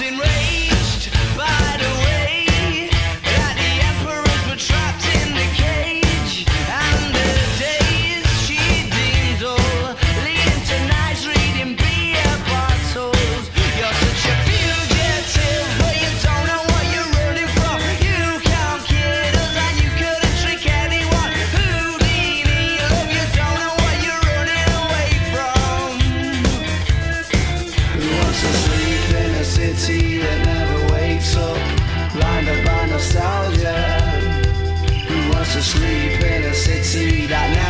in rain. City that never wakes up? Blinded by nostalgia. Who wants to sleep in a city that never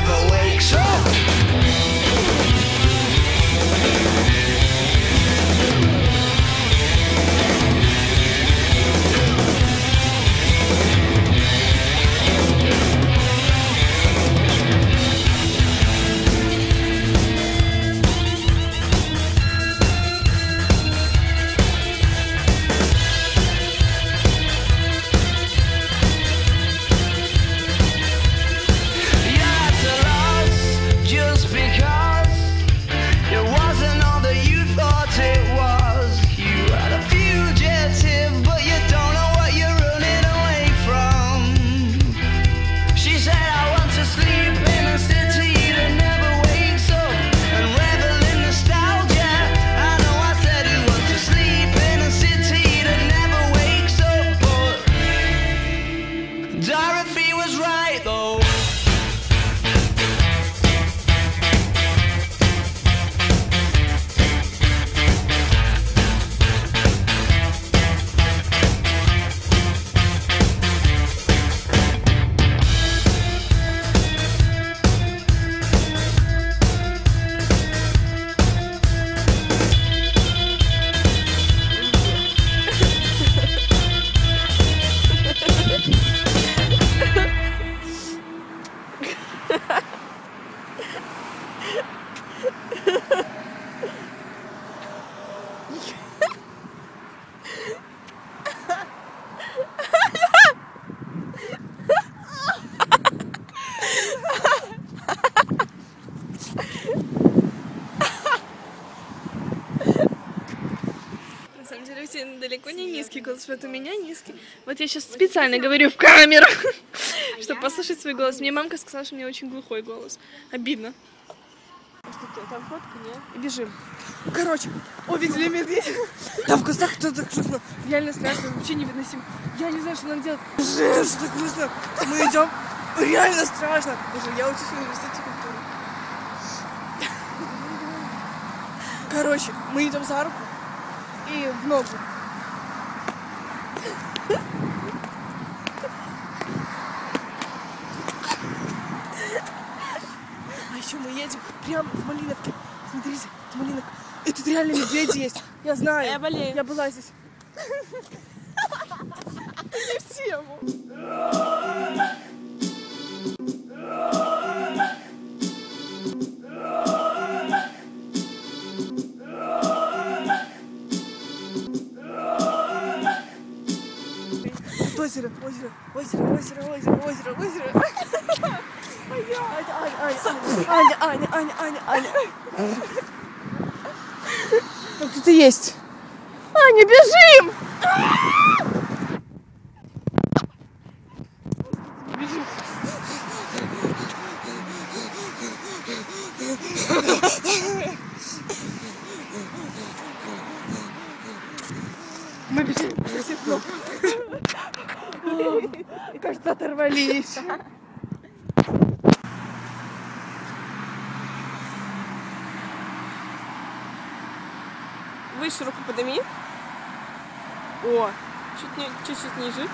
На самом деле у тебя далеко не низкий голос, вот у меня низкий. Вот я сейчас специально говорю в камеру, чтобы послушать свой голос. Мне мамка сказала, что у меня очень глухой голос. Обидно. Там фотка, нет? Бежим. Короче, увидели медведя. Там в кустах кто-то хрустнул. Реально страшно, вообще невыносимо. Я не знаю, что нам делать. Жесть, так хрустно. Мы идем. Реально страшно. Боже, я учусь в университете Короче, мы идем за руку и в ногу. А еще мы едем прямо в Малиновке. Смотрите, это Малиновка. И тут реально медведи есть. Я знаю. Я болею. Я была здесь. Озеро, озеро, озеро, озеро, озеро, озеро, озеро. Аня, Аня, Аня, Аня, Аня, Аня. Там кто-то есть. Аня, бежим! Мы бежим, бежим. Кажется, оторвались. Выше руку подними. О, чуть не, чуть-чуть ниже.